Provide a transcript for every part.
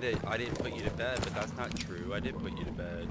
That I didn't put you to bed, but that's not true. I did put you to bed.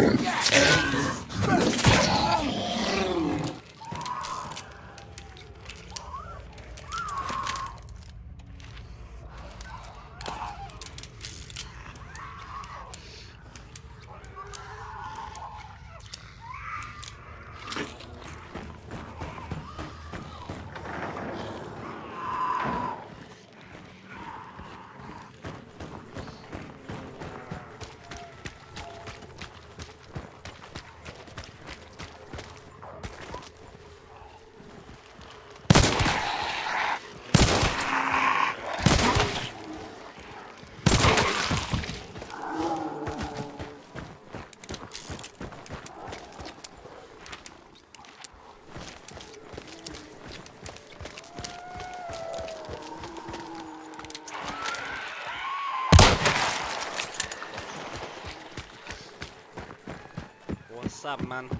Yeah. Up, man?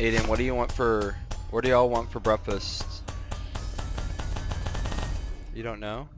Aiden, what do you want for, what do y'all want for breakfast? You don't know?